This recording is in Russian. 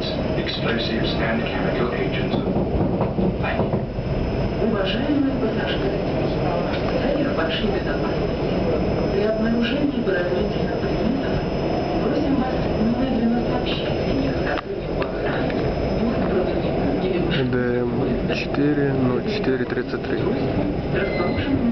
hazards, explosives and chemical agents. Thank you. Уважаемые пассажиры, в вашей безопасности. При обнаружении подозрительных предметов просим вас немедленно сообщить о них сотруднику охраны, медсотруднику или 4.04.33. Расположенному